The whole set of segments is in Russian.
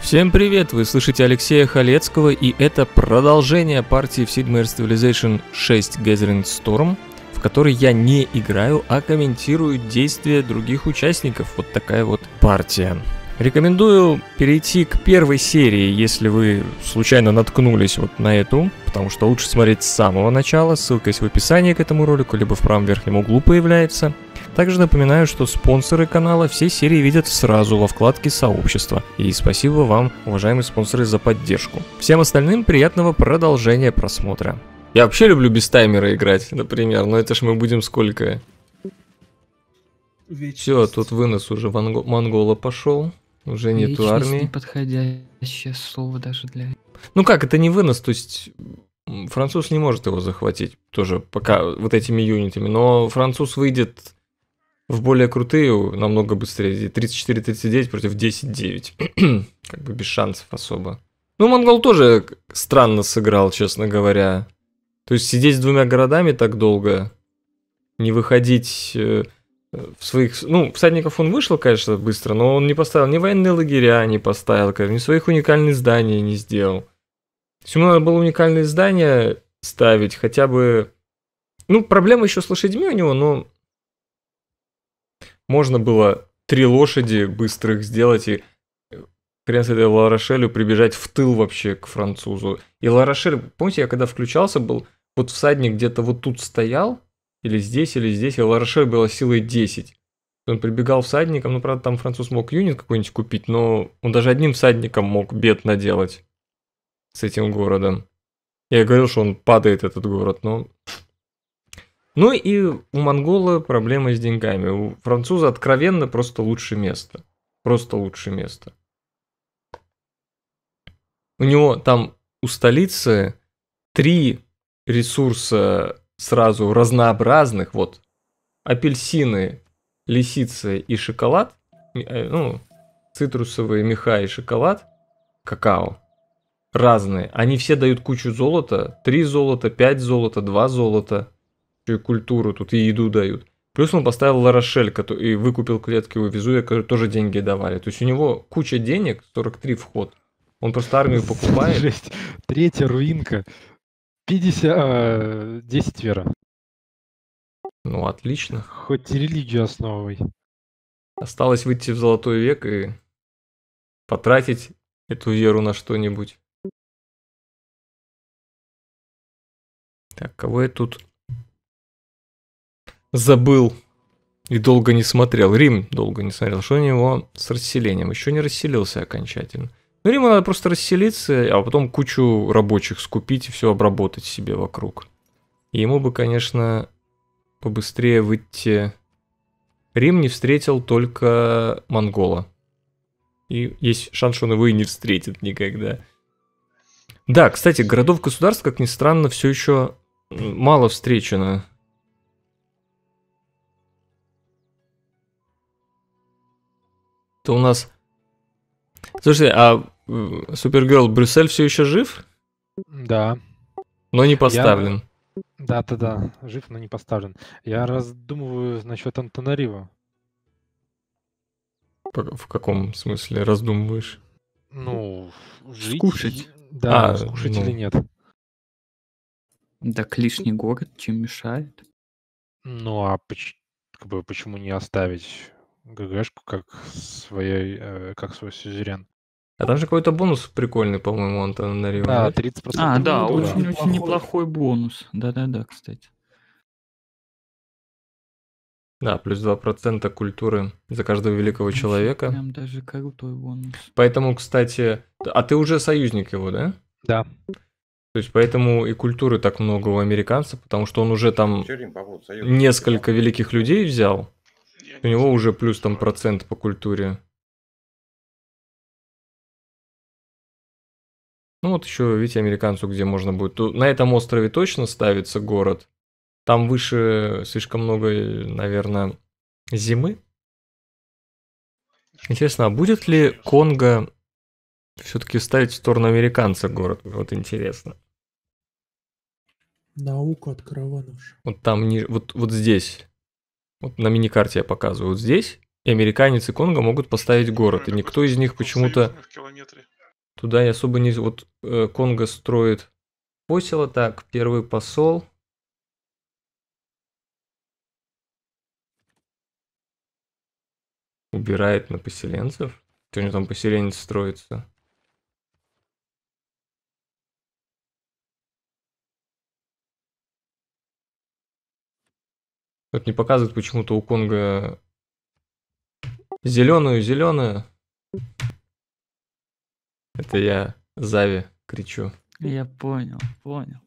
Всем привет! Вы слышите Алексея Халецкого, и это продолжение партии в Sid Meier's Civilization 6 Gathering Storm, в которой я не играю, а комментирую действия других участников. Вот такая вот партия. Рекомендую перейти к первой серии, если вы случайно наткнулись вот на эту, потому что лучше смотреть с самого начала, ссылка есть в описании к этому ролику, либо в правом верхнем углу появляется. Также напоминаю, что спонсоры канала все серии видят сразу во вкладке сообщества. И спасибо вам, уважаемые спонсоры, за поддержку. Всем остальным приятного продолжения просмотра. Я вообще люблю без таймера играть, например, но это ж мы будем сколько? Все, тут вынос уже монгола пошел. Уже нету Вечность армии. неподходящее слово даже для... Ну как, это не вынос, то есть француз не может его захватить тоже пока вот этими юнитами, но француз выйдет в более крутые намного быстрее, 34-39 против 10-9, как бы без шансов особо. Ну, монгол тоже странно сыграл, честно говоря. То есть сидеть с двумя городами так долго, не выходить э, в своих... Ну, всадников он вышел, конечно, быстро, но он не поставил ни военные лагеря, не поставил, ни своих уникальных зданий не сделал. То есть ему надо было уникальные здания ставить, хотя бы... Ну, проблема еще с лошадьми у него, но можно было три лошади быстрых сделать и э, хрен с этой Ларошелью прибежать в тыл вообще к французу. И Ларошель, помните, я когда включался, был вот всадник где-то вот тут стоял, или здесь, или здесь, и Ларошель была силой 10. Он прибегал всадником, ну, правда, там француз мог юнит какой-нибудь купить, но он даже одним всадником мог бед наделать с этим городом. Я говорил, что он падает, этот город, но... Ну и у монгола проблемы с деньгами. У француза откровенно просто лучше место. Просто лучше место. У него там у столицы три ресурса сразу разнообразных. Вот апельсины, лисица и шоколад. э, Ну, цитрусовые меха и шоколад. Какао разные. Они все дают кучу золота. Три золота, пять золота, два золота. Еще и культуру тут, и еду дают. Плюс он поставил Ларошель, который, и выкупил клетки у Везувия, которые тоже деньги давали. То есть у него куча денег, 43 вход. Он просто армию покупает. Жесть. Третья руинка. 50... а, 10 вера. Ну, отлично. Хоть и религию основывай. Осталось выйти в золотой век и потратить эту веру на что-нибудь. Так, кого я тут забыл и долго не смотрел? Рим долго не смотрел. Что у него с расселением? Еще не расселился окончательно. Ну, Риму надо просто расселиться, а потом кучу рабочих скупить и все обработать себе вокруг. И ему бы, конечно, побыстрее выйти... Рим не встретил только монгола. И есть шанс, что он его и не встретит никогда. Да, кстати, городов-государств, как ни странно, все еще мало встречено. Это у нас... Слушай, а Супергерл Брюссель все еще жив, Да. но не поставлен. Да-да-да. Жив, но не поставлен. Я раздумываю насчет Антонарива. В каком смысле раздумываешь? Ну, жить... Скушать. Да, А, скушать ну. или нет. Так лишний город чем мешает? Ну, а поч- как бы, почему не оставить ГГшку как своей, э, как свой сюзерен? А там же какой-то бонус прикольный, по-моему, Антон Нарио. Да, нет? 30% А, да, очень-очень неплохой бонус. Да-да-да, кстати. Да, плюс 2% культуры за каждого великого человека. Прям даже крутой бонус. Поэтому, кстати... А ты уже союзник его, да? Да. То есть поэтому и культуры так много у американцев, потому что он уже там несколько великих людей взял. У него уже плюс там процент по культуре. Ну вот еще, видите, американцу, где можно будет. На этом острове точно ставится город. Там выше слишком много, наверное, зимы. Интересно, а будет ли Конго все-таки ставить в сторону американца город? Вот интересно. Наука от караванов. Вот там, вот, вот здесь. Вот на миникарте я показываю. Вот здесь. И американец, и Конго могут поставить город. И никто из них почему-то туда и особо не... Вот э, Конго строит посела, так, первый посол. Убирает на поселенцев. Что у него там поселенец строится? Вот не показывает почему-то у Конга зеленую, зеленую. Это я Зави кричу. Я понял, понял.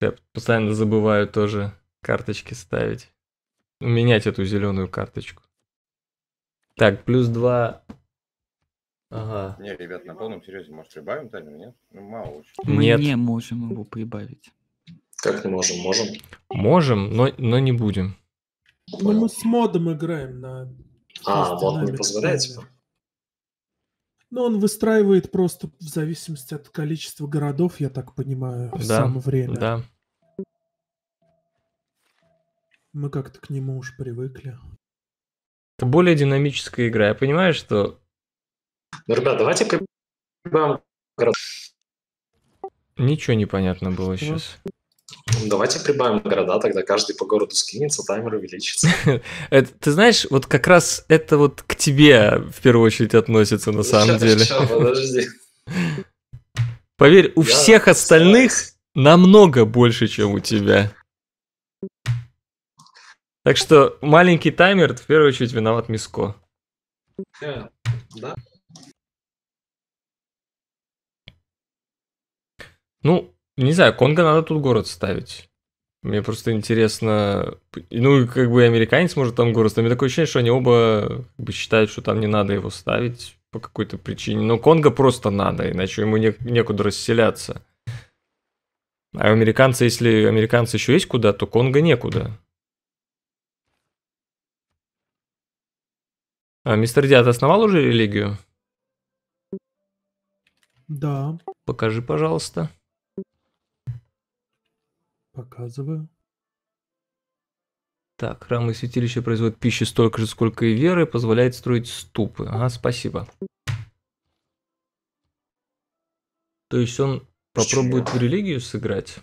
Я постоянно забываю тоже карточки ставить. Менять эту зеленую карточку. Так, плюс два. Ага. Не, ребят, на полном серьезе, может, прибавим таймер, нет? Ну, мало очень. Мы Нет. не можем его прибавить. Как не можем? Можем. Можем, но, но не будем. Ну, мы с модом играем на... А, вот не позволяет, типа? Ну, он выстраивает просто в зависимости от количества городов, я так понимаю, в Да, само время. Да. Мы как-то к нему уж привыкли. Это более динамическая игра. Я понимаю, что Ну, ребят, давайте прибавим город. ничего не понятно было сейчас. Давайте прибавим города, тогда каждый по городу скинется, таймер увеличится. Ты знаешь, вот как раз это вот к тебе в первую очередь относится на самом деле. подожди. Поверь, у всех остальных намного больше, чем у тебя. Так что маленький таймер, в первую очередь, виноват Миско. Э, Да, Ну, не знаю, Конго надо тут город ставить. Мне просто интересно, ну, как бы американец может там город ставить. У меня такое ощущение, что они оба как бы считают, что там не надо его ставить по какой-то причине. Но Конго просто надо, иначе ему не- некуда расселяться. А у американца, если американцы еще есть куда, то Конго некуда. А мистер Диат основал уже религию? Да, Покажи, пожалуйста. Показываю. Так, храмы и святилища производят пищи столько же, сколько и веры, позволяет строить ступы. Ага, спасибо. То есть он попробует в религию сыграть?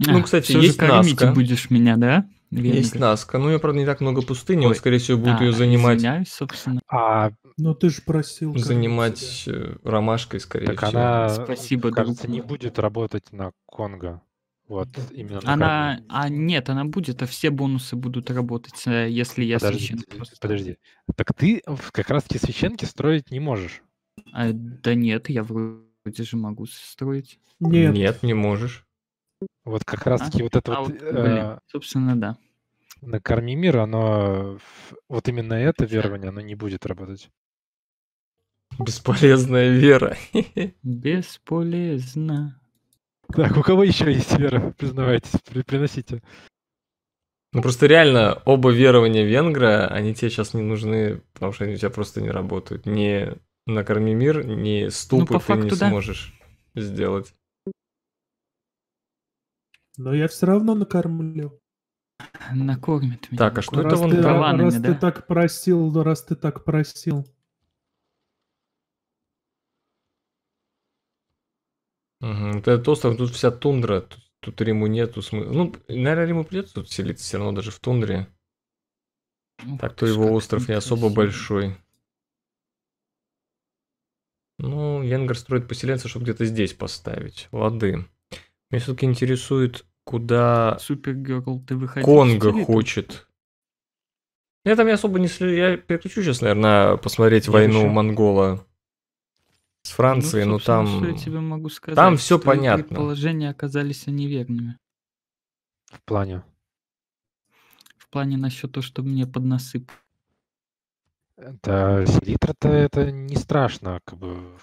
Ну, А, кстати, всё же есть кормить Наска. будешь меня, да? Есть Венгр? Наска. Ну, у меня, правда, не так много пустыни, он, Ой. скорее всего, будет А, ее занимать, Извиняюсь, собственно. А Но ты же просил занимать себя. э, ромашкой, скорее так всего. она, Спасибо, кажется, друг не будет работать на Конго. Вот, именно на Она, корме. а нет, она будет, а все бонусы будут работать, э, если я Подожди, священник просто. подожди. Так ты как раз таки священки строить не можешь. А, да нет, я вроде же могу строить. Нет, Нет, не можешь. Вот как раз А? таки вот это А вот вот, э, блин, собственно, да. на корми мир, оно вот именно это верование, оно не будет работать. Бесполезная вера. Бесполезно. Так, у кого еще есть вера? Признавайтесь, при- приносите. Ну, просто реально, оба верования венгра, они тебе сейчас не нужны, потому что они у тебя просто не работают. Ни накорми мир, ни ступы по ты не факту, да. сможешь сделать. Но я все равно накормлю. Накормит меня. Так, а что это раз вон ты? Караванами, раз ты да? так просил, ну, раз ты так просил. Мгм. Вот этот остров, тут вся тундра, тут, тут Риму нету смысла. Ну, наверное, Риму придется тут селиться все равно даже в тундре. Ух Так, ты то ж, его остров не особо большой. Ну, Венгер строит поселенца, чтобы где-то здесь поставить. Лады. Меня все-таки интересует, куда Супергерл, ты выходи. Конго хочет. Я там не особо не слежу. Я переключу сейчас, наверное, посмотреть Я войну еще- Монгола с Францией, но там... Что я тебе могу сказать? там Твои понятно. Предположения оказались неверными. В плане. В плане насчет того, чтобы мне поднасып. Да, селитра-то это не страшно, как бы.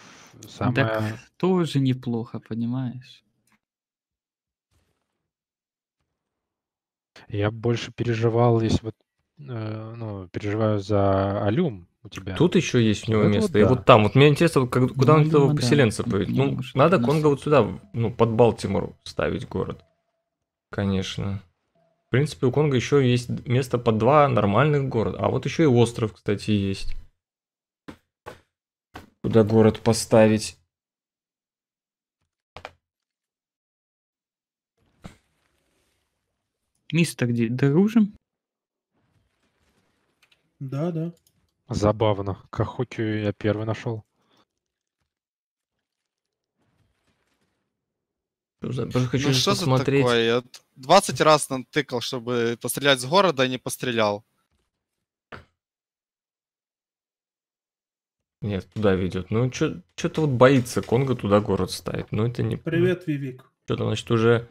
Самое... Так тоже неплохо, понимаешь? Я больше переживал, если вот, э, ну, переживаю за Алюм у тебя. Тут еще есть у него это место. вот И да. вот там. Вот мне интересно, вот как- куда Ну, он этого видимо, да. поселенца поведет. Ну, может надо нас- Конго вот сюда, ну, под Балтимор ставить город. Конечно. принципе, у Конго еще есть место под два нормальных города. А вот еще и остров, кстати, есть. Куда город поставить. Мистер, где дружим? Да, да. Забавно. Кахокию я первый нашел. Просто хочу Ну что за посмотреть. такое? Я т- 20 раз натыкал, чтобы пострелять с города, и не пострелял. Нет, туда ведет. Ну, что-то вот боится Конго туда город ставить. Ну, это не... Привет, Вивик. Что-то, значит, уже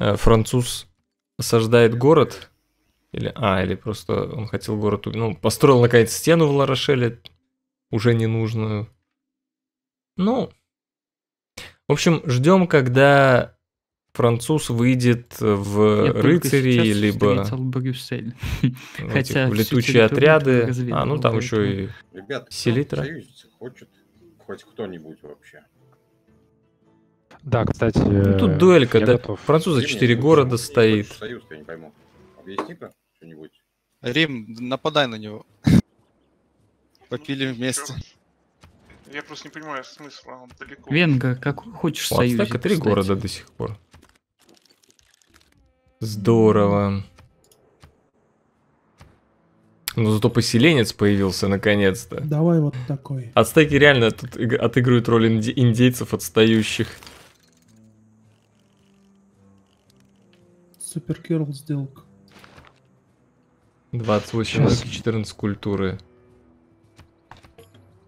э, француз осаждает город. Или, а, или просто он хотел город... у- Ну, построил, наконец, стену в Ларошеле, уже ненужную. Ну, в общем, ждем, когда француз выйдет в Я рыцари, либо Брюссель. хотя в летучие отряды. А, ну там еще и Ребят, кто Селитра. хочет? Хоть кто-нибудь вообще. Да, кстати... Ну, тут э, дуэлька, да. готов. Француза Где мне 4 хочешь- города где стоит. Союз, я не пойму. Объясни-ка что-нибудь. Рим, нападай на него. Попили вместе. Я просто не понимаю смысла, он далеко. Венгер, какой хочешь союз? Ацтека три города до сих пор. Здорово. Ну зато поселенец появился наконец-то. Давай вот такой. Ацтеки реально тут отыгрывают роль инди- индейцев отстающих. Супергерл сделка. 28 Сейчас. науки, 14 культуры.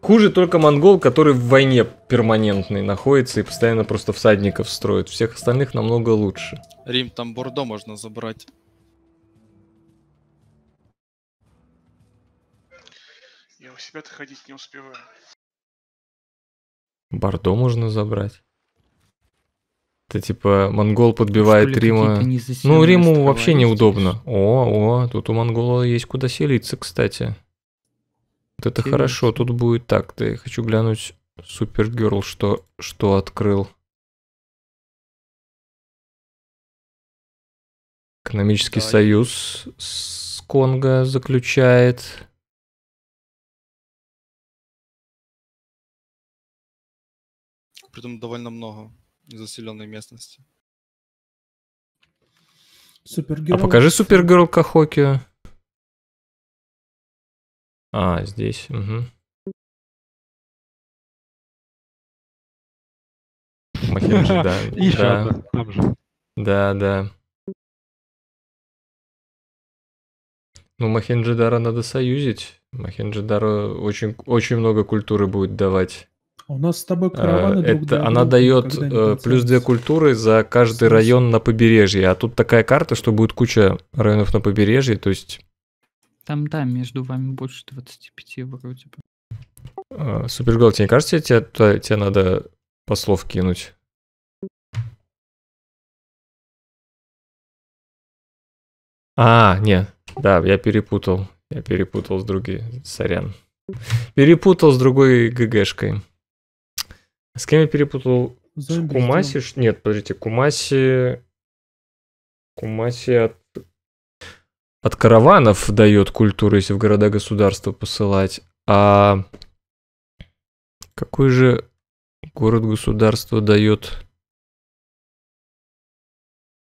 Хуже только монгол, который в войне перманентный находится и постоянно просто всадников строит. Всех остальных намного лучше. Рим, там Бордо можно забрать. Я у себя-то ходить не успеваю. Бордо можно забрать. Это типа монгол подбивает Рима. Ну, Риму вообще неудобно. О, о, тут у монгола есть куда селиться, кстати. Вот это хорошо, тут будет так. Да, я хочу глянуть Супергерл, что, что открыл. Экономический Да, и- союз с Конго заключает. Притом довольно много заселенной местности. Супергерл. А покажи Супергерл Кахокио. А, здесь. Угу. Махинджи, да. Еще да, одна, там же. да, да. Ну, Махенджидара надо союзить. Махенджидара очень, очень много культуры будет давать. У нас с тобой Э, караваны друг Это она дает э, плюс две культуры за каждый район на побережье. А тут такая карта, что будет куча районов на побережье. То есть Там, да, между вами больше 25 вроде бы. э, Супергол, тебе не кажется, тебе, тебе надо послов кинуть? А, нет, да, я перепутал. Я перепутал с другой. Сорян. Перепутал с другой ГГшкой. С кем я перепутал? С Зомби Кумаси? сделал. ш- Нет, подождите, Кумаси... Кумаси от... От караванов дает культуру, если в города-государства посылать. А какой же город-государство дает...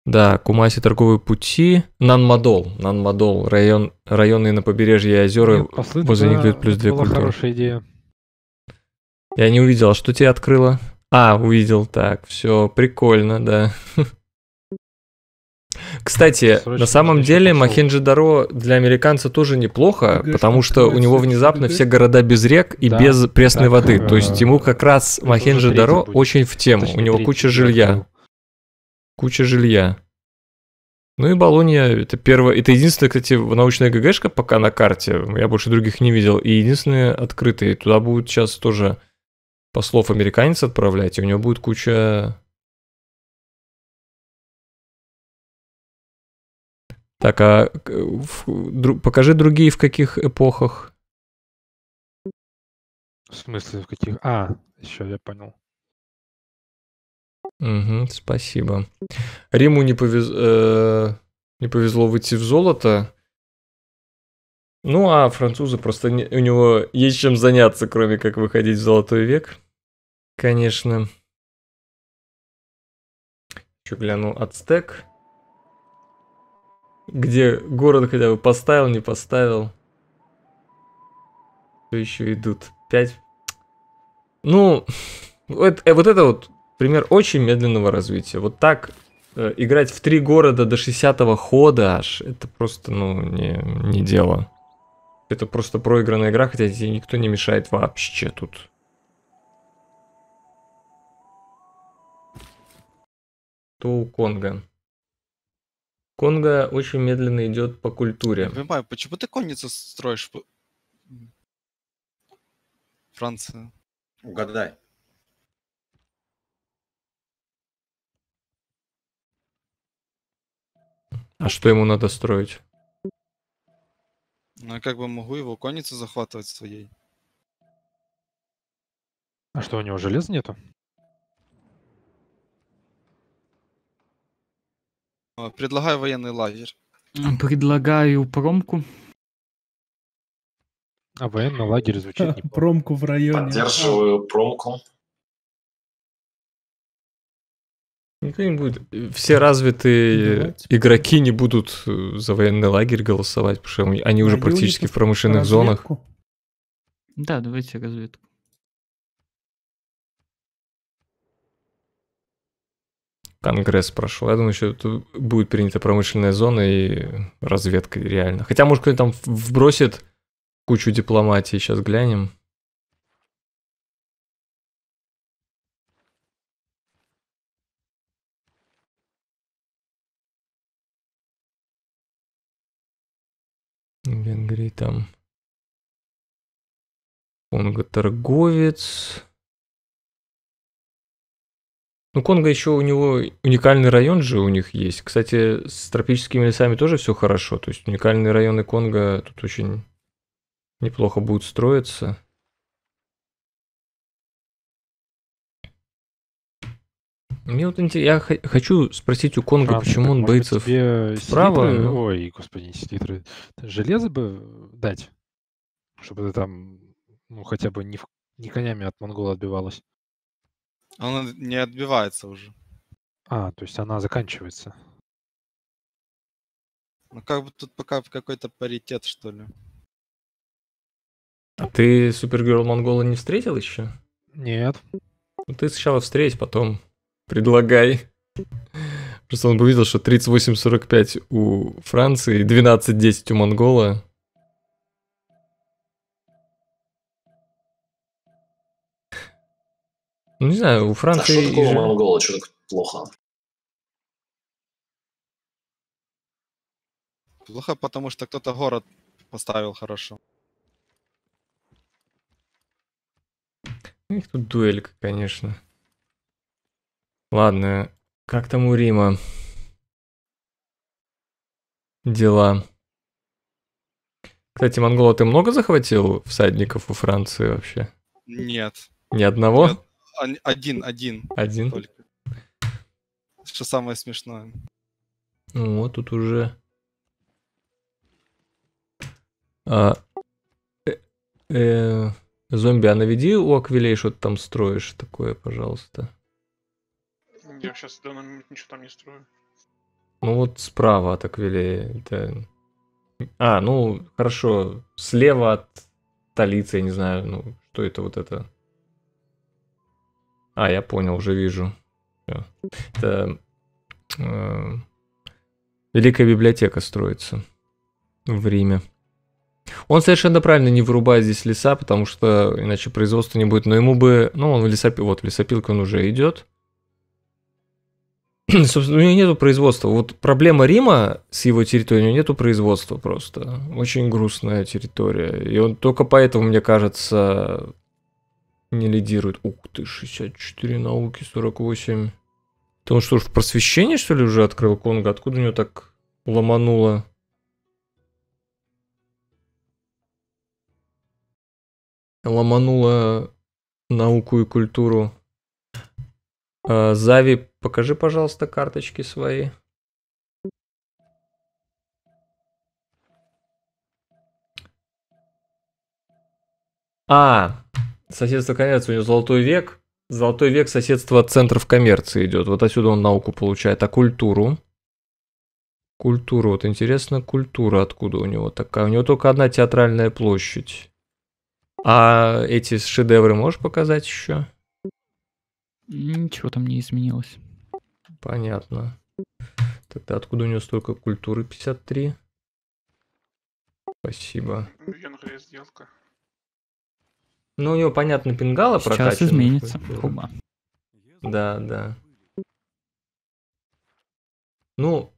Да, Кумаси торговые пути. Нанмадол. Нанмадол. Район, районы на побережье озера. Нет, послы возле них дают плюс две культуры. хорошая идея. Я не увидел, а что тебе открыло? А, увидел, так, все, прикольно, да. Кстати, Срочно на самом деле. Махенджи-Даро для американца тоже неплохо, ГГшка потому что у него внезапно все города без рек и Да, без пресной так, воды. То есть э, ему как раз Махенджи-Даро очень в тему. У Точнее, него третий куча жилья. Куча жилья. Ну и Болонья, это первое, это единственная, кстати, научная ГГшка пока на карте, я больше других не видел, и единственные открытые. Туда будут сейчас тоже послов американец отправлять, и у него будет куча... Так, а в- дру- покажи другие в каких эпохах. В смысле, в каких... А, еще я понял. Угу, спасибо. Риму не повезло. не повезло выйти в золото. Ну, а французы просто не- у него есть чем заняться, кроме как выходить в золотой век. Конечно. Еще гляну Ацтек. Где город хотя бы поставил, не поставил. Все еще идут. Пять. Ну, вот, э, вот это вот пример очень медленного развития. Вот так э, играть в три города до 60-го хода аж, это просто, ну, не, не дело. Это просто проигранная игра, хотя тебе никто не мешает вообще тут. То у Конга. Конго очень медленно идет по культуре. Не понимаю, почему ты конницу строишь? Франция. Угадай. А что ему надо строить? Ну, я как бы могу его конницу захватывать своей. А что, у него железа нету? А, Предлагаю военный лагерь. Предлагаю промку. А военный лагерь звучит неплохо. Промку в районе. Поддерживаю промку. Никто не будет. Все развитые Давайте. игроки не будут э, за военный лагерь голосовать, потому что они- уже практически в промышленных зонах. Разведку. Да, давайте разведку. Конгресс прошел. Я думаю, еще тут будет принята промышленная зона и разведка реально. Хотя, может, кто-нибудь там вбросит кучу дипломатии. Сейчас глянем. Венгрии там. Конго торговец. Ну, Конго еще у него уникальный район же у них есть. Кстати, с тропическими лесами тоже все хорошо. То есть уникальные районы Конго тут очень неплохо будут строиться. Мне вот интересно, я хочу спросить у Конго, Франция, почему так, он боится... тебе вправо, селитры- ну. Ой, господи, селитры. Железо бы дать, чтобы ты там, ну, хотя бы не, в- не конями от монгола отбивалась. Он не отбивается уже. А, то есть она заканчивается. Ну, как бы тут пока какой-то паритет, что ли. А ты Супергерл Монгола не встретил еще? Нет. Ну, ты сначала встреть, потом предлагай. Просто он бы увидел, что 38-45 у Франции, 12-10 у Монгола. Ну, не знаю, у А Франции... что такого же- монгола? Что так плохо? Плохо, потому что кто-то город поставил хорошо. У них тут дуэлька, конечно. Ладно, как там у Рима? Дела. Кстати, Монгола ты много захватил всадников у Франции вообще? Нет. Ни одного? Нет. Один, один Один? только. Что самое смешное. Ну вот тут уже... А, э, э, зомби, а наведи у Аквилей, что ты там строишь такое, пожалуйста. Я сейчас в данный момент ничего там не строю. Ну вот справа от Аквилея. Это... А, ну хорошо. Слева от столицы, я не знаю, ну что это вот это. А, я понял, уже вижу. Всё. Это э, Великая библиотека строится в Риме. Он совершенно правильно не вырубает здесь леса, потому что иначе производства не будет. Но ему бы, ну, он в лесопил, вот в лесопилке он уже идет. Собственно, у него нету производства. Вот проблема Рима с его территорией, у него нету производства просто. Очень грустная территория. И он только поэтому, мне кажется, не лидирует. Ух ты, 64 науки, 48. То он что в просвещение, что ли, уже открыл Конго? Откуда у него так ломануло? Ломануло науку и культуру. Э, Зави, покажи, пожалуйста, карточки свои. А, соседство конец, у него золотой век. Золотой век соседства центров коммерции идет. Вот отсюда он науку получает. А культуру? Культуру. Вот интересно, культура откуда у него такая? У него только одна театральная площадь. А эти шедевры можешь показать еще? Ничего там не изменилось. Понятно. Тогда откуда у него столько культуры 53? Спасибо. Венгрия сделка. Ну, у него, понятно, пингала Сейчас прокачана. изменится. Хоба. Да, да. Ну,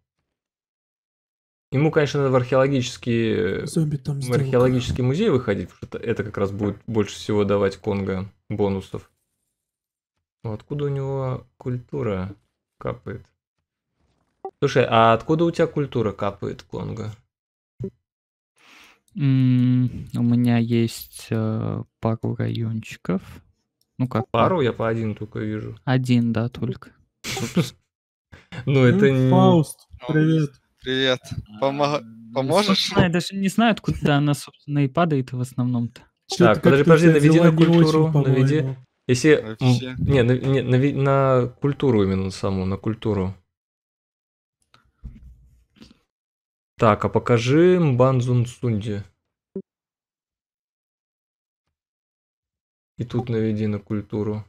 ему, конечно, надо в Зомби там в археологический музей выходить, потому что это как раз будет больше всего давать Конго бонусов. Ну, откуда у него культура капает? Слушай, а откуда у тебя культура капает, Конго? М, У меня есть э, пару райончиков. Ну как? Пару я по один только вижу. Один, да, только. Ну, это не... Фауст, привет. Привет. Помо- Ну, Поможешь? Я даже не знаю, откуда она, собственно, и падает в основном-то. Так, подожди, подожди, наведи на культуру, наведи. Если... Вообще. Не, на, не, нави- на культуру именно саму, на культуру. Так, а покажи Мбанзун Сунди. И тут наведи на культуру.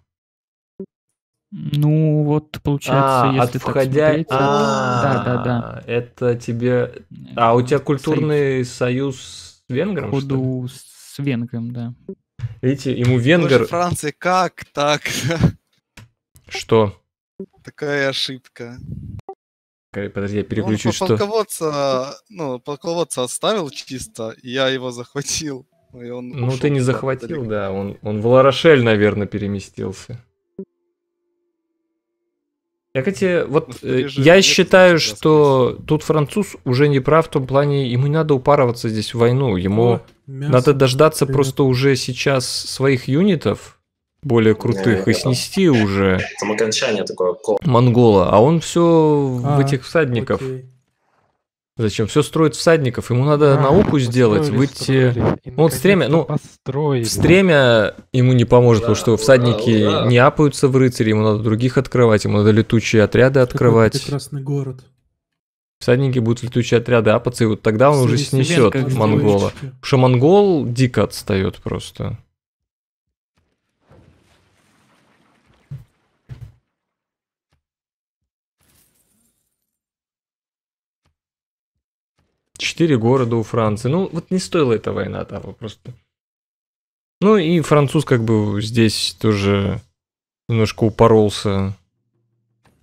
Ну, вот, получается, а, если от так входя... смотреть... А, Да, да, да. Это тебе... А у тебя культурный союз с венгром, что ли? Ходу с венгром, да. Видите, ему Вы же венгр... Франции, как так? Что? Такая ошибка. Подожди, я Он переключусь, по- что... полководца, ну, полководца оставил чисто, и я его захватил. и он Ну, ушел ты не захватил, далеко. да. Он, он в Ларошель, наверное, переместился. Я, кстати, вот Ну, э, Париже я считаю, что тут француз уже не прав в том плане, ему не надо упарываться здесь в войну. Ему О, мясо. надо дождаться Привет. просто уже сейчас своих юнитов более крутых и Не-не-не. снести уже Там окончание такое ко- монгола, а он все в А, этих всадников. Окей. Зачем? Все строит всадников. Ему надо А, науку сделать, выйти. строили, и Ну, вот стремя, ну, построили. Стремя ему не поможет, потому Да, что всадники ура, ура. не апаются в рыцари, ему надо других открывать, ему надо летучие отряды Какой открывать. прекрасный город. Всадники будут летучие отряды апаться, и вот тогда он уже снесет монгола. девочки. Потому что монгол дико отстает просто. Четыре города у Франции. Ну, вот не стоила эта война того просто. Ну и француз как бы здесь тоже немножко упоролся.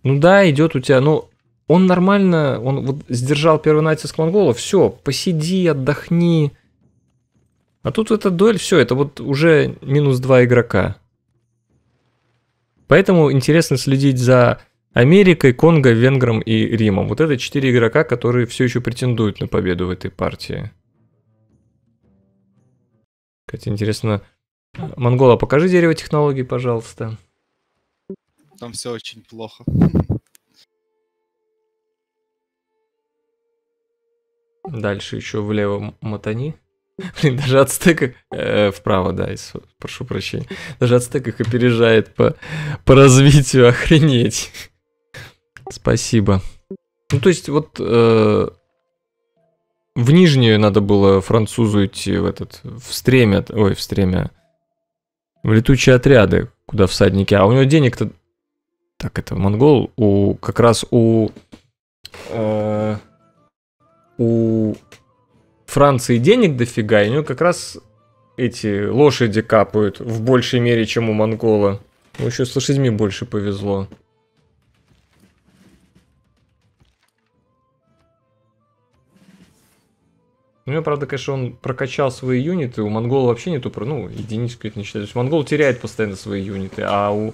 Ну да, идет у тебя, ну, он нормально, он вот сдержал первый натиск монголов, все, посиди, отдохни. А тут эта дуэль, все, это вот уже минус два игрока. Поэтому интересно следить за Америкой, Конго, Венгром и Римом. Вот это четыре игрока, которые все еще претендуют на победу в этой партии. Кстати, интересно. Монгола, покажи дерево технологий, пожалуйста. Там все очень плохо. Дальше еще влево мотани. Блин, даже ацтека... э, вправо, да, из- прошу прощения. Даже ацтек их опережает по, по развитию, охренеть. Спасибо. Ну, то есть, вот э, в нижнюю надо было французу идти в этот, в стремя, ой, в стремя, в летучие отряды, куда всадники, а у него денег-то, так, это монгол, у, как раз у, э, у Франции денег дофига, и у него как раз эти лошади капают в большей мере, чем у монгола. Ну, еще с лошадьми больше повезло. У него, правда, конечно, он прокачал свои юниты, у монгола вообще нету, ну, единичку это не считаю. То есть монгол теряет постоянно свои юниты, а у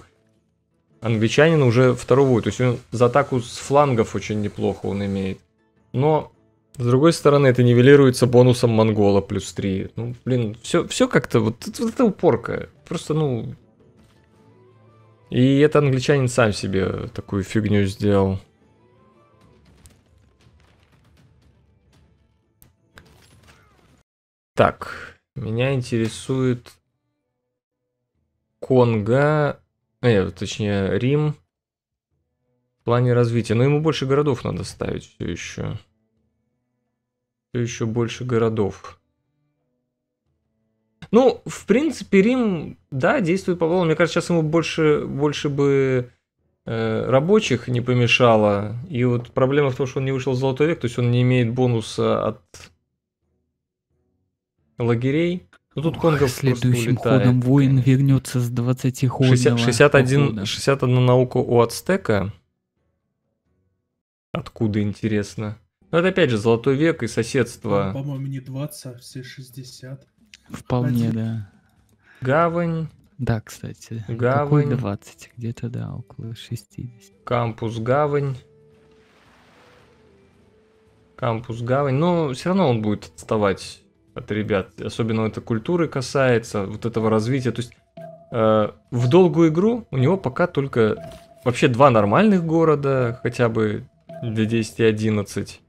англичанина уже второго, то есть он за атаку с флангов очень неплохо он имеет. Но, с другой стороны, это нивелируется бонусом монгола плюс 3. Ну, блин, все, все как-то, вот, вот это упорка. Просто, ну... И это англичанин сам себе такую фигню сделал. Так, меня интересует Конго, э, точнее, Рим в плане развития. Но ему больше городов надо ставить все еще. Все еще больше городов. Ну, в принципе, Рим, да, действует по плану. Мне кажется, сейчас ему больше, больше бы э, рабочих не помешало. И вот проблема в том, что он не вышел в Золотой век, то есть он не имеет бонуса от лагерей. Ну тут Конго Следующим улетает, ходом воин вернется с 20 ходного 60, 61, похода. 61 наука у Ацтека. Откуда, интересно? Ну, это опять же Золотой век и Там, соседство. По-моему, не 20, а все 60. Вполне, Один. да. Гавань, Да, кстати. Какой Гавань. 20? Где-то, да, около 60. кампус Гавань. Кампус Гавань. Но все равно он будет отставать от ребят. Особенно это культуры касается, вот этого развития. То есть э, в долгую игру у него пока только вообще два нормальных города, хотя бы для 10 и 11.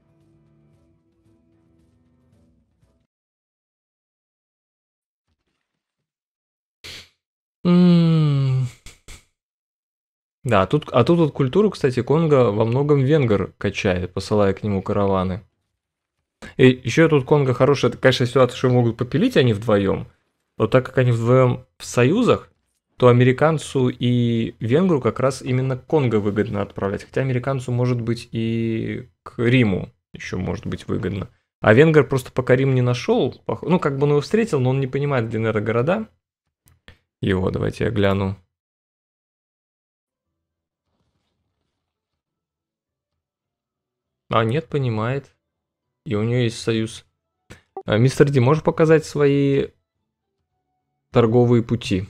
Да, тут, а тут вот культуру, кстати, Конго во многом венгер качает, посылая к нему караваны. И еще тут Конго хорошая, конечно, ситуация, что могут попилить они вдвоем. Но так как они вдвоем в союзах, то американцу и венгру как раз именно Конго выгодно отправлять. Хотя американцу может быть и к Риму еще может быть выгодно. А венгер просто пока Рим не нашел, ну как бы он его встретил, но он не понимает, где, наверное, города. Его, давайте я гляну. А, нет, понимает. И у нее есть союз. А, мистер Ди, можешь показать свои торговые пути?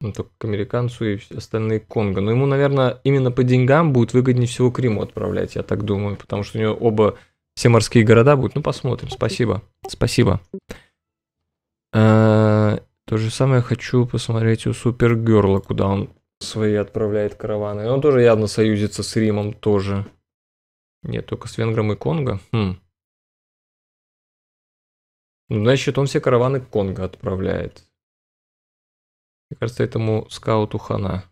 Ну, только к американцу и остальные Конго. Но ему, наверное, именно по деньгам будет выгоднее всего к отправлять, я так думаю. Потому что у него оба все морские города будут. Ну, посмотрим. Спасибо. Спасибо. А, То же самое хочу посмотреть у Супергерла, куда он свои отправляет караваны. Он тоже явно союзится с Римом тоже. Нет, только с Венгром и Конго. Хм. Ну, значит, он все караваны к Конго отправляет. Мне кажется, этому скауту хана.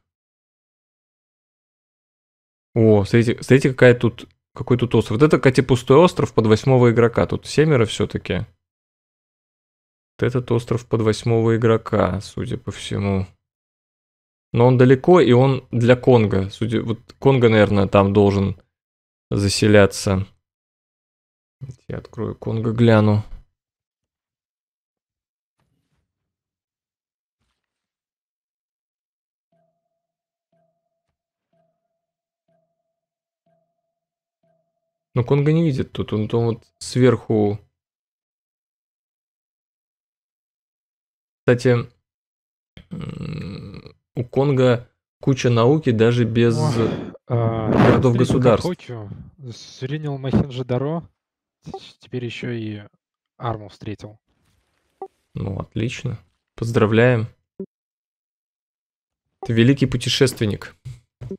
О, смотрите, смотрите, какая тут, какой тут остров. Вот это, кстати, пустой остров под восьмого игрока. Тут семеро все-таки. Вот этот остров под восьмого игрока, судя по всему. Но он далеко, и он для Конго. Судя, вот Конго, наверное, там должен заселяться. Я открою Конго, гляну. Но Конго не видит тут, он, он вот сверху. Кстати, у Конго куча науки даже без А, городов смотрите, государств. Кахотью Принял Махинджи-Даро, теперь еще и арму встретил. Ну, отлично. Поздравляем. Ты великий путешественник. Ты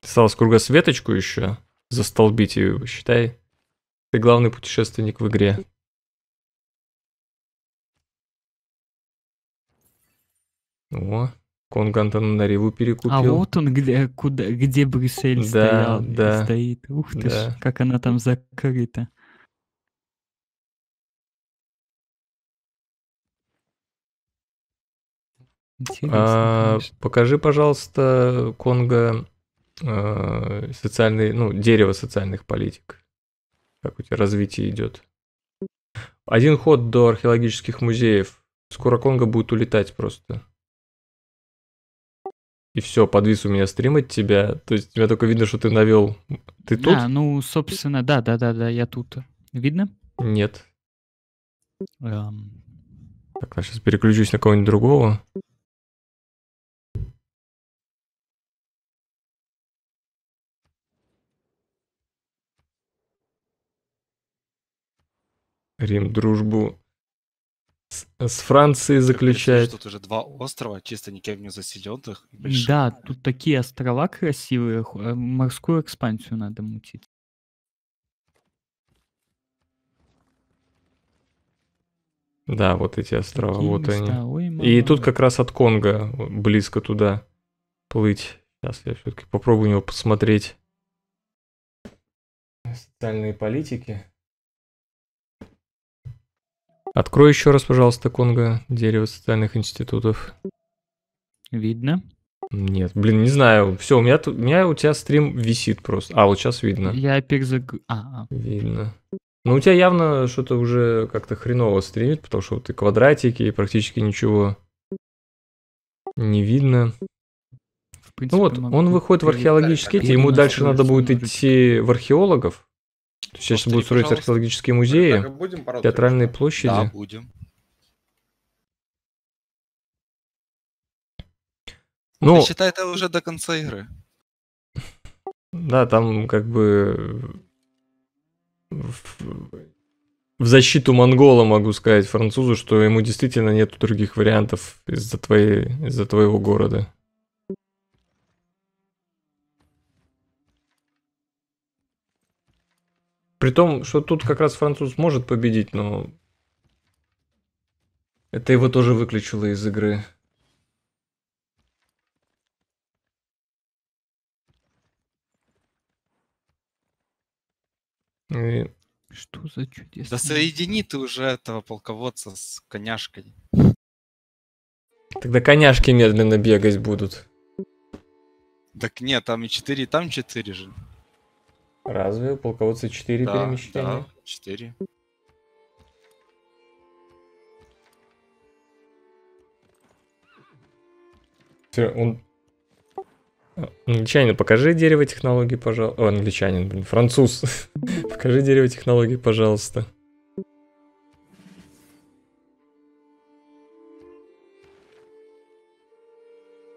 Осталось кругосветочку еще застолбить и считай, ты главный путешественник в игре. О, Конго Антанариву перекупил. А вот он, где, куда, где Брюссель Да, стоял, да, стоит. Ух ты ж, да. как она там закрыта. Интересно, А, конечно. покажи, пожалуйста, Конго э, социальный, ну, дерево социальных политик. Как у тебя развитие идет. Один ход до археологических музеев. Скоро Конго будет улетать просто. И все, подвис у меня стрим от тебя. То есть тебя только видно, что ты навел. Ты тут? Да, ну, собственно, да, да, да, да, я тут. Видно? Нет. Эм, Так, я сейчас переключусь на кого-нибудь другого. Рим дружбу с, с Францией заключает. Тут уже два острова, чисто никем не заселенных. Да, тут такие острова красивые, э, морскую экспансию надо мутить. Да, вот эти острова, Какие вот они. места? Ой, И тут как раз от Конго близко туда плыть. Сейчас я все-таки попробую его посмотреть. Социальные политики. Открой еще раз, пожалуйста, Конго, дерево социальных институтов. Видно? Нет, блин, не знаю. Все, у меня, у меня у тебя стрим висит просто. А, вот сейчас видно. Я перезаг... А, а, Видно. Ну, у тебя явно что-то уже как-то хреново стримит, потому что вот и квадратики, и практически ничего не видно. принципе, Ну вот, он выходит в археологический, перенастроить ему дальше надо будет идти в археологов. Сейчас Повтори, будут строить пожалуйста. археологические музеи, будем театральные площади. Да, будем. Ну, Ты считай, это уже до конца игры. да, там как бы в, в защиту монгола могу сказать французу, что ему действительно нет других вариантов из-за твоей, из-за твоего города. При том, что тут как раз француз может победить, но это его тоже выключило из игры. И Что за чудесно? Да соедини ты уже этого полководца с коняшкой. тогда коняшки медленно бегать будут. Так нет, там и 4, там 4 же. Разве у полководца 4 Да, перемещения? да, 4. Всё, он... А, Англичанин, покажи дерево технологий, пожалуйста. О, англичанин, блин, француз. покажи дерево технологий, пожалуйста.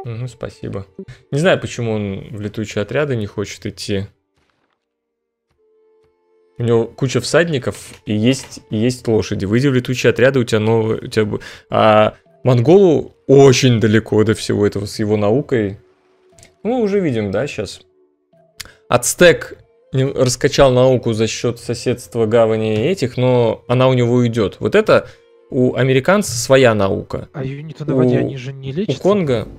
Мгм, спасибо. Не знаю, почему он в летучие отряды не хочет идти. У него куча всадников и есть, и есть лошади. Выйди в летучие отряды, у тебя новые... У тебя... А Монголу очень далеко до всего этого с его наукой. Ну, Мы уже видим, да, сейчас. Ацтек раскачал науку за счет соседства гавани этих, но она у него уйдет. Вот это у американца своя наука. А юниты на воде, У- они же не У лечатся? Конга...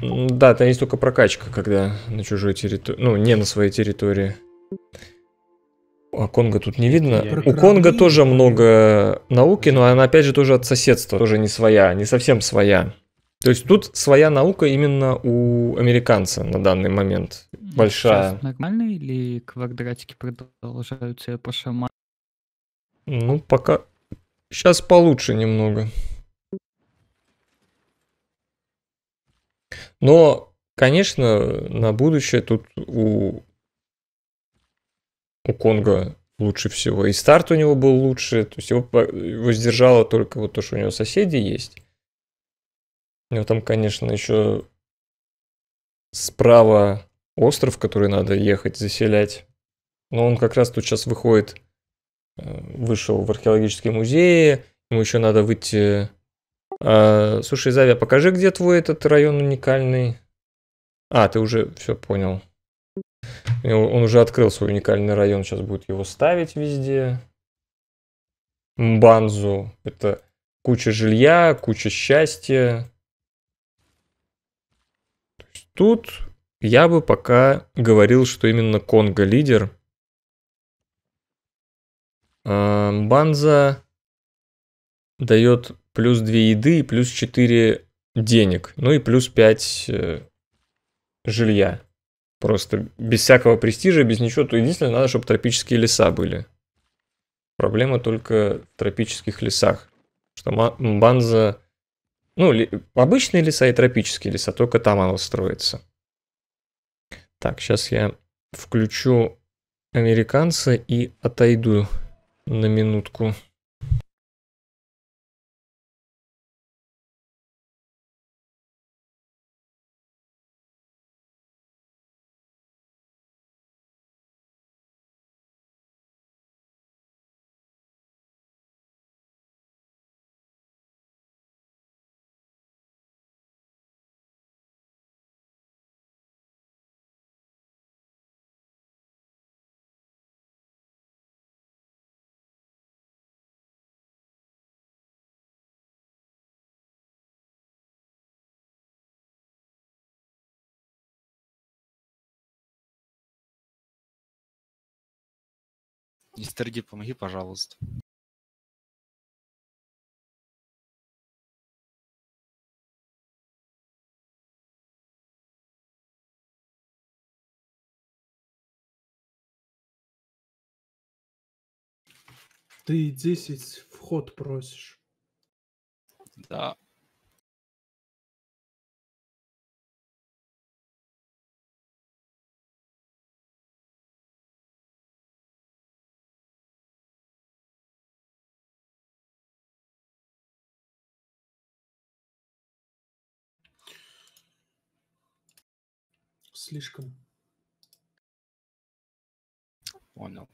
М, Да, там есть только прокачка, когда на чужой территории... Ну, не на своей территории. А Конга тут не видно. Я У. Конга тоже много науки, но она опять же тоже от соседства, тоже не своя, не совсем своя. То есть тут своя наука именно у американца на данный момент. Большая. Сейчас нормально или квадратики продолжают себя пошамать? Ну, пока... Сейчас получше немного. Но, конечно, на будущее тут у, у Конга лучше всего. И старт у него был лучше. То есть его, его сдержало только вот то, что у него соседи есть. У него там, конечно, еще справа остров, который надо ехать заселять. Но он как раз тут сейчас выходит э, вышел в археологический музей, ему еще надо выйти... А, слушай, Завя, покажи, где твой этот район уникальный. А, ты уже все понял. Он уже открыл свой уникальный район, сейчас будет его ставить везде. Мбанзу. Это куча жилья, куча счастья. Тут я бы пока говорил, что именно Конго лидер. А, Банза дает плюс 2 еды и плюс 4 денег. Ну и плюс 5 э, жилья. Просто без всякого престижа, без ничего. То единственное, надо, чтобы тропические леса были. Проблема только в тропических лесах. Что Мбанза... Ну, ли- обычные леса и тропические леса, только там оно строится. Так, сейчас я включу американца и отойду на минутку. Мистер Ди, помоги, пожалуйста. Ты 10 вход просишь. Да. Слишком. Понял.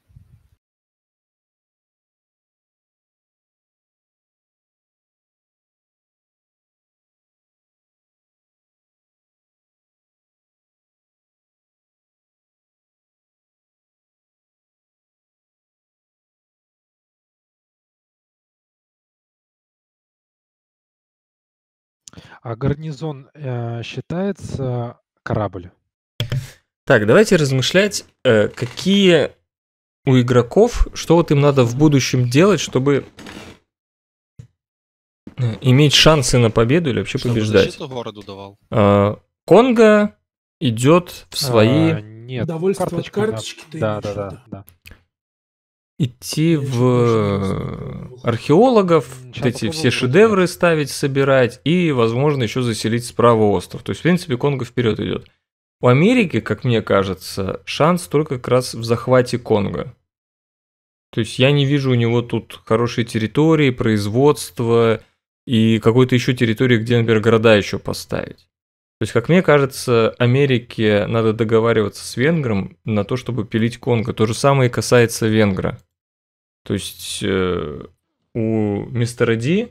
А гарнизон э, считается корабль? Так, давайте размышлять, э, какие у игроков, что вот им надо в будущем делать, чтобы э, иметь шансы на победу или вообще Чтобы побеждать. городу давал. А, Конго идет в свои А, нет, да. карточки ты Да, да, да, виду? да. идти Я в э, археологов, вот щас эти все шедевры ставить, собирать и, возможно, еще заселить справа остров. То есть, в принципе, Конго вперед идет. У Америки, как мне кажется, шанс только как раз в захвате Конго. То есть я не вижу у него тут хорошей территории, производства и какой-то еще территории, где, например, города еще поставить. То есть, как мне кажется, Америке надо договариваться с венгром на то, чтобы пилить Конго. То же самое и касается венгра. То есть э, у мистера Ди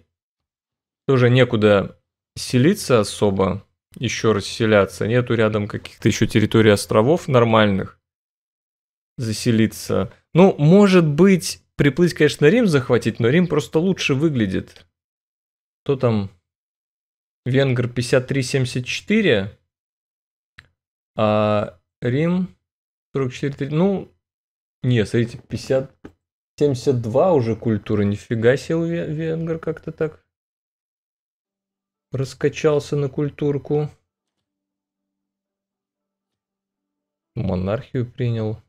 тоже некуда селиться особо, еще расселяться. Нету рядом каких-то еще территорий островов нормальных заселиться. Ну, может быть, приплыть, конечно, Рим захватить, но Рим просто лучше выглядит. Кто там? Венгр 53-74, а Рим 44... Ну, не, смотрите, 50... 72 уже культура, нифига себе Ве- Венгр как-то так раскачался на культурку. Монархию принял.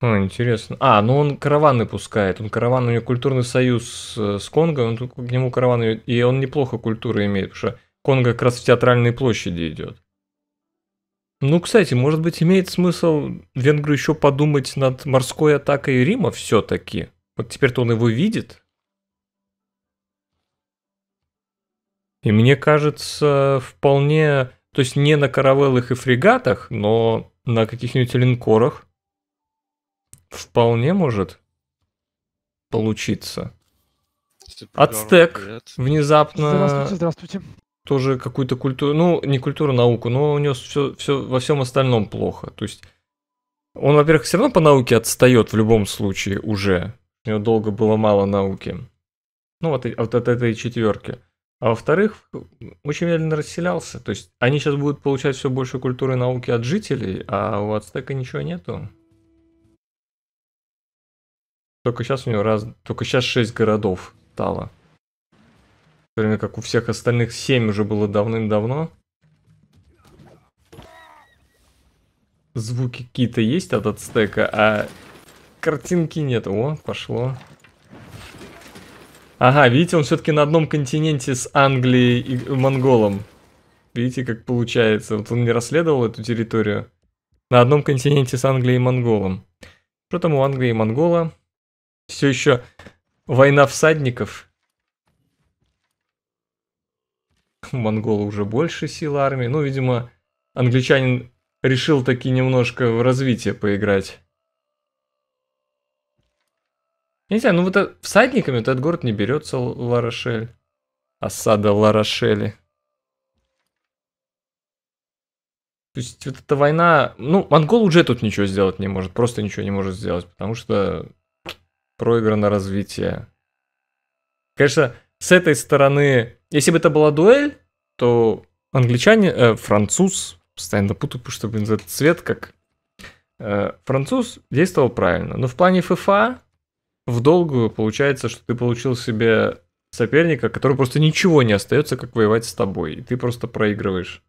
А, интересно. А, ну он караваны пускает. Он караван, у него культурный союз э, с Конго, он к нему караваны, и он неплохо культуры имеет, потому что Конго как раз в театральной площади идет. Ну, кстати, может быть, имеет смысл Венгру еще подумать над морской атакой Рима все-таки. Вот теперь-то он его видит. И мне кажется, вполне, то есть не на каравеллах и фрегатах, но на каких-нибудь линкорах вполне может получиться. Ацтек внезапно Здравствуйте, здравствуйте. тоже какую-то культуру, ну, не культуру, науку, но у него все, все во всем остальном плохо. То есть он, во-первых, все равно по науке отстает в любом случае уже. У него долго было мало науки. Ну, вот, вот от этой четверки. А во-вторых, очень медленно расселялся. То есть они сейчас будут получать все больше культуры и науки от жителей, а у Ацтека ничего нету. Только сейчас у него раз, только сейчас шесть городов стало. В то время как у всех остальных 7 уже было давным-давно. Звуки какие-то есть от ацтека, а картинки нет. О, пошло. Ага, видите, он все-таки на одном континенте с Англией и монголом. Видите, как получается. Вот он не расследовал эту территорию. На одном континенте с Англией и монголом. Что там у Англии и монгола? Все еще война всадников. У монгола уже больше сил армии. Ну, видимо, англичанин решил таки немножко в развитие поиграть. Я не знаю, ну вот э- всадниками вот этот город не берется Ларошель. Осада Ларошели. То есть вот эта война... Ну, монгол уже тут ничего сделать не может. Просто ничего не может сделать, потому что проиграно развитие. Конечно, с этой стороны, если бы это была дуэль, то англичане, э, француз, постоянно путаю, потому что, блин, этот цвет как Э, Француз действовал правильно, но в плане ФФА в долгую получается, что ты получил себе соперника, который просто ничего не остается, как воевать с тобой, и ты просто проигрываешь.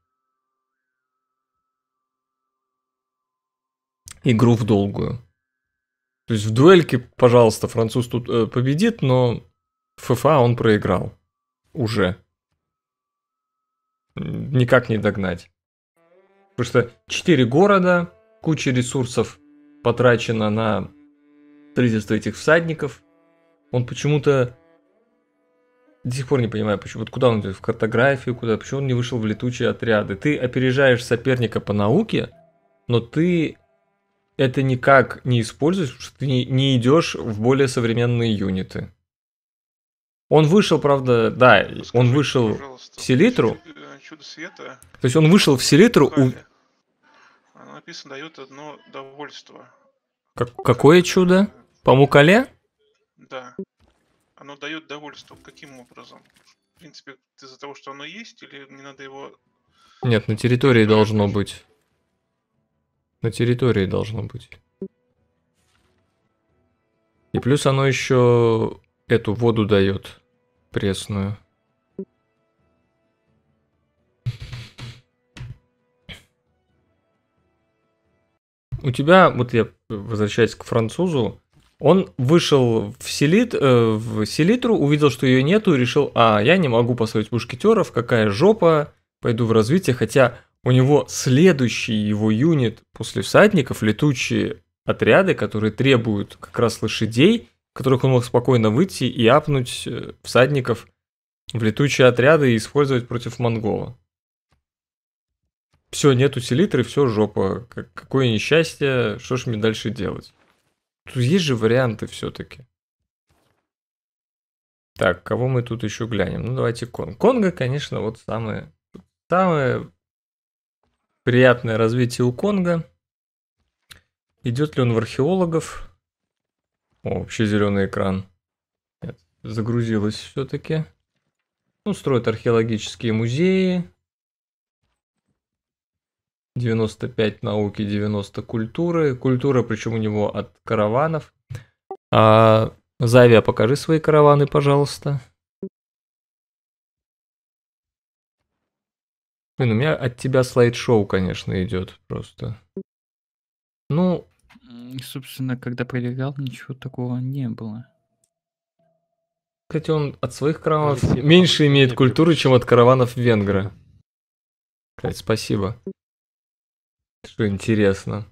Игру в долгую. То есть в дуэльке, пожалуйста, француз тут э, победит, но в ФФА он проиграл. Уже. Никак не догнать. Потому что 4 города, куча ресурсов потрачено на строительство этих всадников. Он почему-то до сих пор не понимаю, почему, вот куда он идет, в картографию, куда, почему он не вышел в летучие отряды. Ты опережаешь соперника по науке, но ты это никак не используешь, потому что ты не, идешь в более современные юниты. Он вышел, правда, да, Скажи, он вышел в селитру. э, Чудо света. То есть он вышел в селитру, у... Написано дает одно довольство. как- какое чудо? По Мукале? Да. Оно дает довольство. Каким образом? В принципе, из-за того, что оно есть, или не надо его... Нет, на территории должно быть. На территории должно быть. И плюс оно еще эту воду дает пресную. У тебя, вот я возвращаюсь к французу, он вышел в, селит, э, в селитру, увидел, что ее нету, и решил, а, я не могу поставить мушкетеров, какая жопа, пойду в развитие, хотя у него следующий его юнит после всадников, летучие отряды, которые требуют как раз лошадей, которых он мог спокойно выйти и апнуть э, всадников в летучие отряды и использовать против монгола. Все, нету селитры, все жопа. Как- какое несчастье, что ж мне дальше делать? Есть же варианты все-таки. Так, кого мы тут еще глянем? Ну, давайте Конг. Конга, конечно, вот самое, самое приятное развитие у Конга. Идет ли он в археологов? О, вообще зеленый экран. Нет, загрузилось все-таки. Ну, строят археологические музеи. 95 науки, 90 культуры. Культура, причем у него от караванов. А, Завия, покажи свои караваны, пожалуйста. Блин, у меня от тебя слайд-шоу, конечно, идет просто. Ну, Собственно, когда проверял, ничего такого не было. кстати, он от своих караванов меньше имеет культуры, чем от караванов венгра. Кстати, спасибо. Что интересно.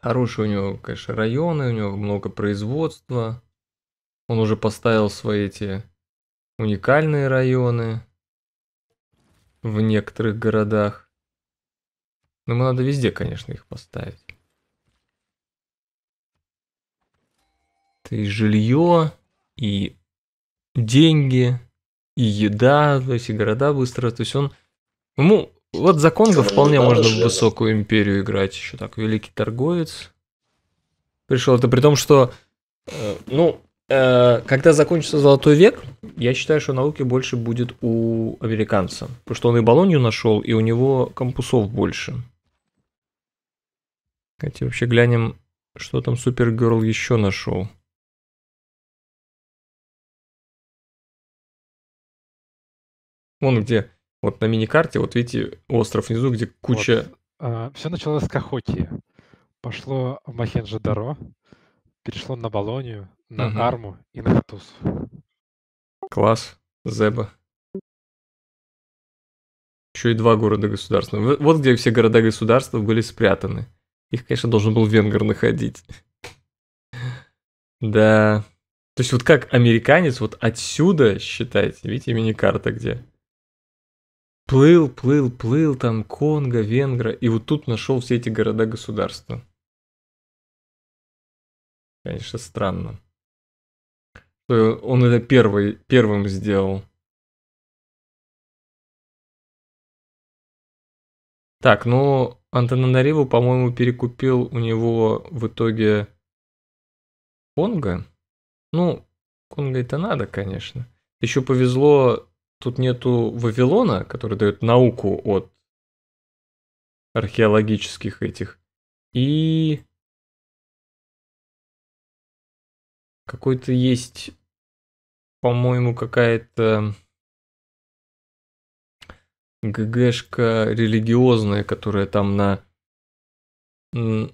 Хорошие у него, конечно, районы, у него много производства. Он уже поставил свои эти уникальные районы в некоторых городах. Но ему надо везде, конечно, их поставить. Это и жилье, и деньги, и еда, то есть и города быстро. То есть он... Ему вот за Конго Ну, вполне да, можно в высокую империю играть. Еще так, великий торговец. Пришел. Это при том, что... э, ну, э, когда закончится Золотой век, я считаю, что науки больше будет у американца. Потому что он и Болонью нашел, и у него кампусов больше. Давайте вообще глянем, что там Супергерл еще нашел. Вон где, вот на миникарте, вот видите, остров внизу, где куча... все началось с Кахотии. Пошло в Махенджо-Даро, перешло на Болонию, на Мгм. Арму и на Хатус. Класс, Зеба. Еще и два города-государства. В- Вот где все города-государства были спрятаны. Их, конечно, должен был Венгер находить. Да. То есть вот как американец вот отсюда, считайте, видите, мини-карта где? Плыл, плыл, плыл, там Конго, Венгра, и вот тут нашел все эти города-государства. Конечно, странно. Что он это первый, первым сделал. Так, ну, Антананариву, по-моему, перекупил у него в итоге Конго. Ну, Конго это надо, конечно. Еще повезло, тут нету Вавилона, который дает науку от археологических этих. И какой-то есть, по-моему, какая-то ГГшка религиозная, которая там на на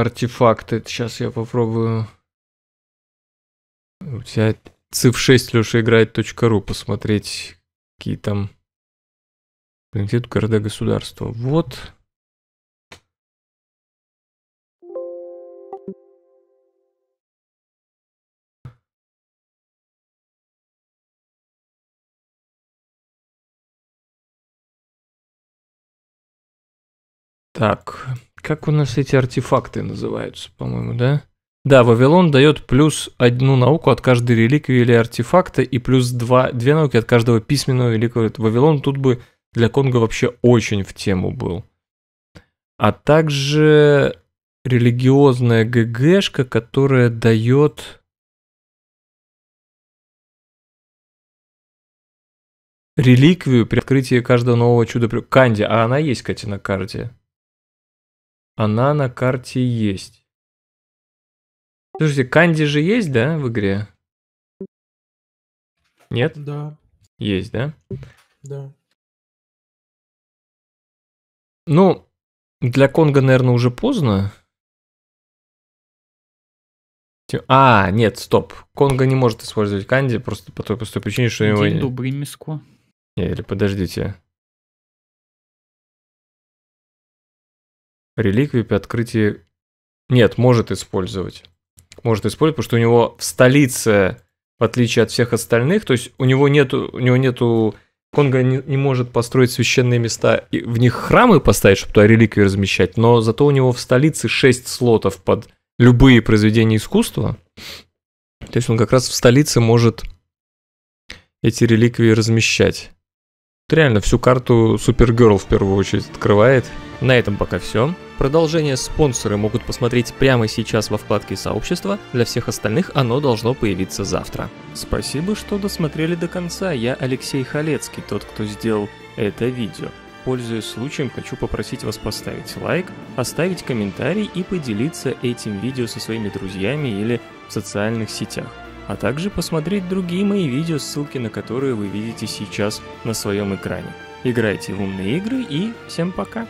артефакты. Сейчас я попробую. Тебя циф 6 Леша играет .ру посмотреть, какие там комитет города государства. Вот. Так, как у нас эти артефакты называются, по-моему, да? Да, Вавилон дает плюс одну науку от каждой реликвии или артефакта и плюс два, две науки от каждого письменного великого. Вавилон тут бы для Конга вообще очень в тему был. А также религиозная ГГшка, которая дает реликвию при открытии каждого нового чуда. Канди, а она есть, кстати, на карте. Она на карте есть. Слушайте, Канди же есть, да, в игре? Нет? Да, Есть, да? да. Ну, для Конга, наверное, уже поздно. А, нет, стоп. Конга не может использовать Канди просто по той простой причине, что у него... День добрый, миско. Не, или подождите. Реликвии при открытии... Нет, может использовать. Может использовать, потому что у него в столице, в отличие от всех остальных, то есть у него нету, у него нету... Конго не, не может построить священные места и в них храмы поставить, чтобы туда реликвии размещать, но зато у него в столице 6 слотов под любые произведения искусства. То есть он как раз в столице может эти реликвии размещать. Вот реально всю карту Супергерл в первую очередь открывает. На этом пока все. Продолжение спонсоры могут посмотреть прямо сейчас во вкладке сообщества. Для всех остальных оно должно появиться завтра. Спасибо, что досмотрели до конца. Я Алексей Халецкий, тот, кто сделал это видео. Пользуясь случаем, хочу попросить вас поставить лайк, оставить комментарий и поделиться этим видео со своими друзьями или в социальных сетях а также посмотреть другие мои видео, ссылки на которые вы видите сейчас на своем экране. Играйте в умные игры и всем пока!